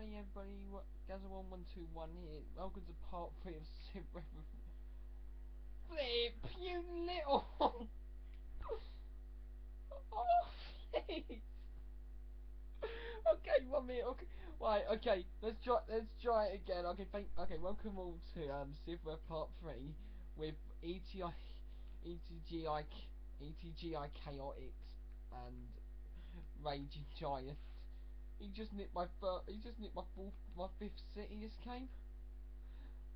morning everybody, Gazza1121 here. Welcome to part 3 of Rev- Flip, you little... oh, okay, one minute, okay. Right, okay, let's try, let's try it again. Okay, thank, okay, welcome all to, um, Civ part 3 with ETI, ETGI, ETGI KaoTiikzZ and Raging Giant. He just nicked my fir he just nicked my fourth my fifth city this game.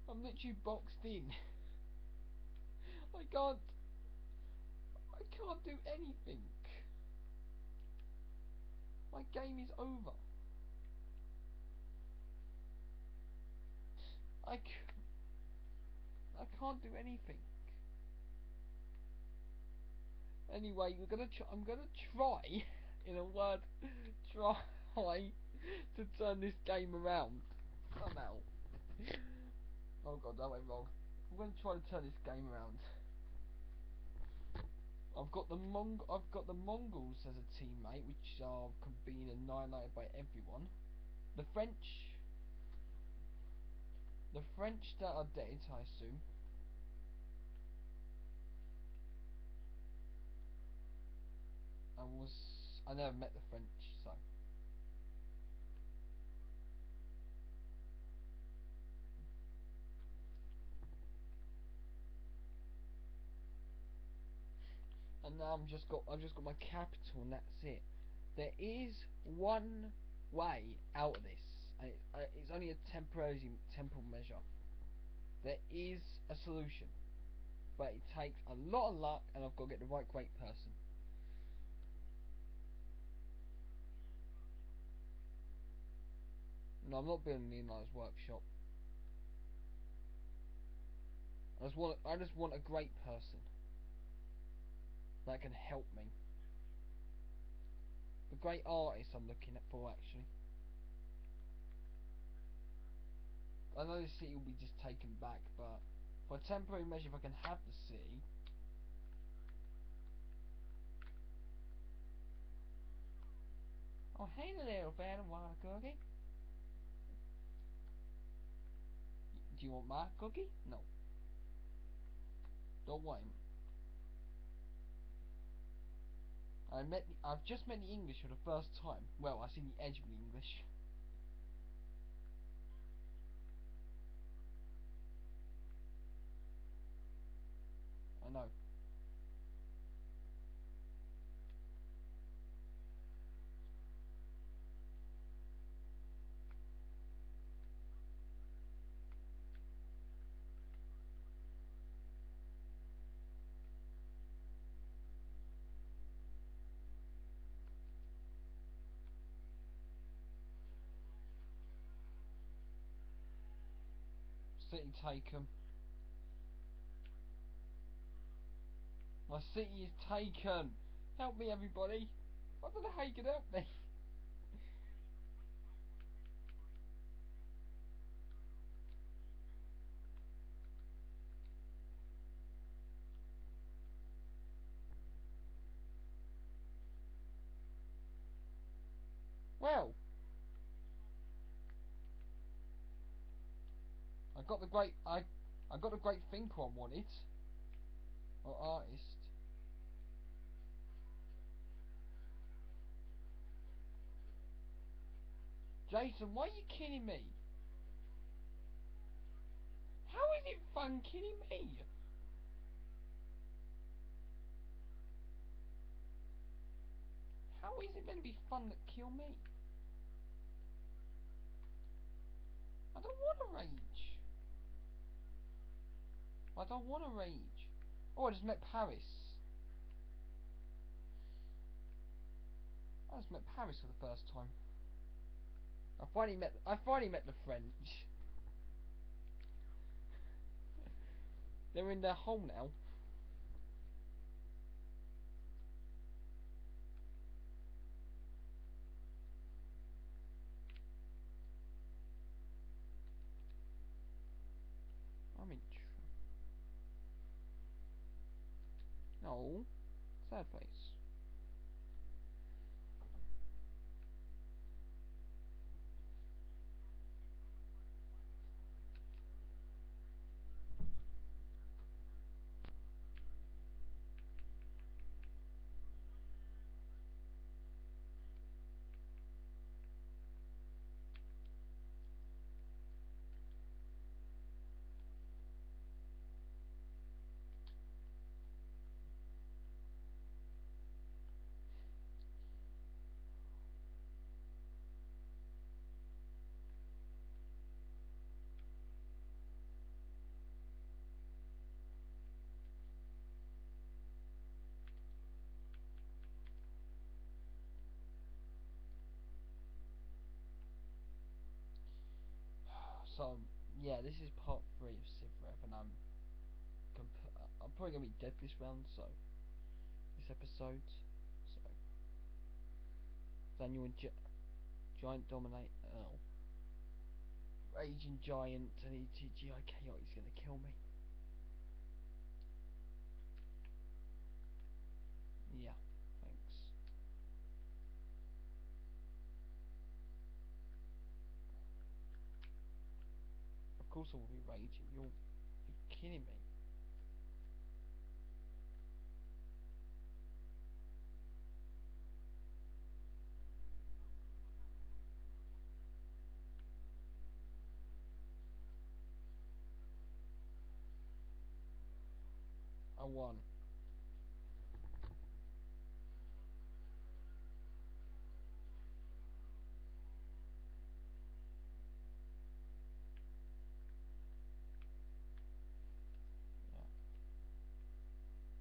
I'm literally boxed in. I can't I can't do anything. My game is over. I c I can't do anything. Anyway, we're gonna I'm gonna try in a word try to turn this game around. Somehow. Oh god, that went wrong. I'm going to try to turn this game around. I've got the Mong I've got the Mongols as a teammate, which are being annihilated by everyone. The French, the French that are dead, I assume. I was I never met the French, so. And I'm just got I've just got my capital and that's it. There is one way out of this, and uh, it's only a temporary temporal measure. There is a solution, but it takes a lot of luck, and I've got to get the right great person. No, I'm not building Leonardo's workshop. I just want I just want a great person that can help me. The great artist I'm looking at for actually. I know the city will be just taken back, but for a temporary measure, if I can have the city. Oh, hey a little fan, want a cookie? Do you want my cookie? No. Don't want him. I met the, I've just met the English for the first time. Well, I've seen the edge of the English. I know. City taken. My city is taken. Help me, everybody. I don't know how you can help me. Well, got the great I I got a great thinker I wanted. Or artist. Jason, why are you kidding me? How is it fun killing me? How is it meant to be fun to kill me? I don't want to rage. I don't want to rage. Oh, I just met Paris. I just met Paris for the first time. I finally met. I finally met the French. They're in their home now. I'm How? Sabe, faz. So um, yeah, this is part three of Civ and I'm I'm probably gonna be dead this round. So this episode, so Daniel and Gi- Giant Dominate. Oh. Raging Giant and ETGIK is gonna kill me. Yeah, thanks. I will be raging. You're, you're kidding me. I won. Yeah.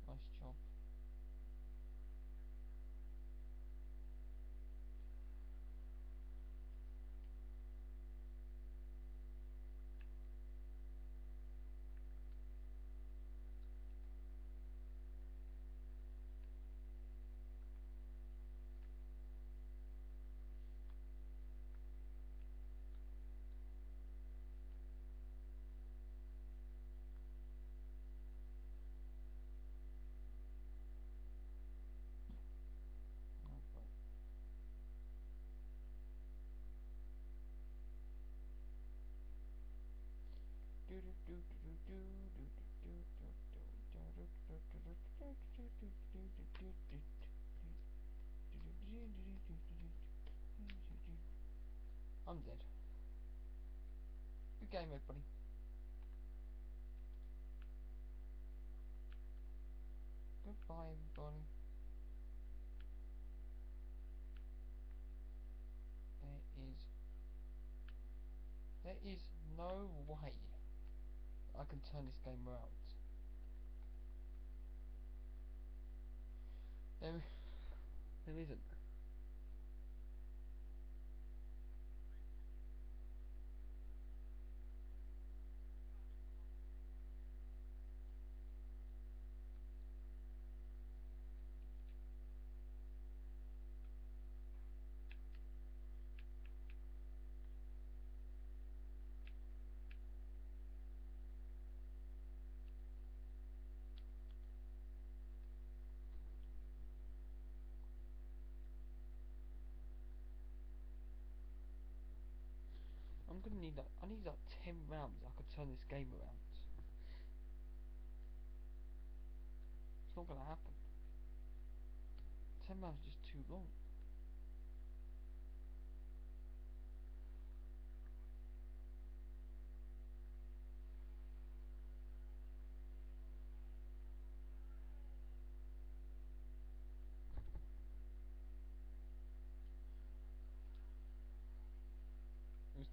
Nice job. Okay. I'm dead. Good game, everybody. Goodbye, everybody. There is... There is no way I can turn this game around. There... There isn't. I'm gonna need like, I need like 10 rounds I could turn this game around. It's not gonna happen. 10 rounds is just too long.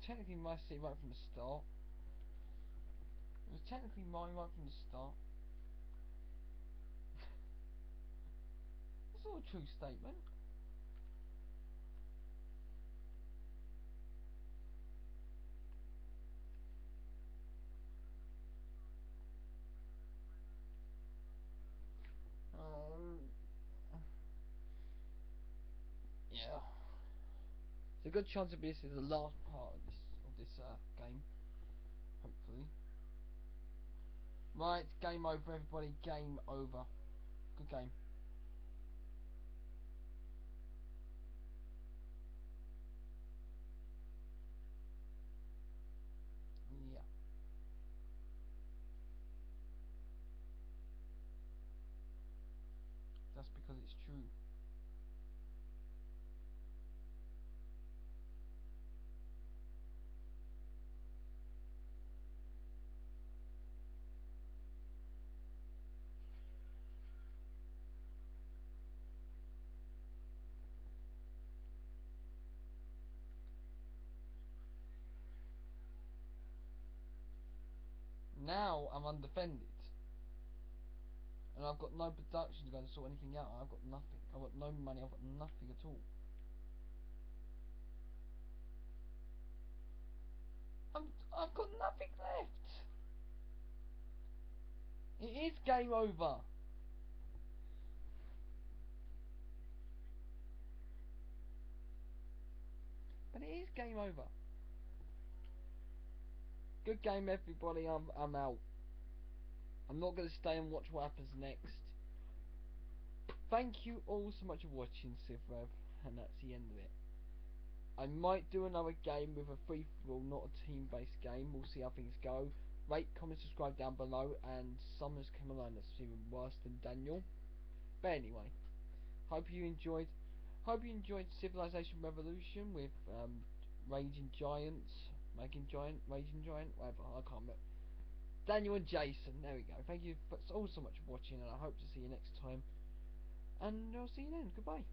Technically my seat right from the start. It was technically mine right from the start. That's not a true statement. Um, yeah. There's a good chance of this is the last part of this this uh, game. Hopefully. Right, game over everybody, game over. Good game. Yeah. That's because it's true. Now I'm undefended. And I've got no production to go and sort anything out. I've got nothing. I've got no money. I've got nothing at all. I'm, I've got nothing left. It is game over. But it is game over. Good game, everybody. I'm I'm out. I'm not going to stay and watch what happens next. Thank you all so much for watching CivRev, and that's the end of it. I might do another game with a free for all, not a team based game. We'll see how things go. Rate, comment, subscribe down below, and Summers came along that's even worse than Daniel. But anyway, hope you enjoyed. Hope you enjoyed Civilization Revolution with um, Raging Giants, Making Giant, Raging Giant, whatever. I can't remember. Daniel and Jason. There we go. Thank you all so much for watching, and I hope to see you next time. And I'll see you then. Goodbye.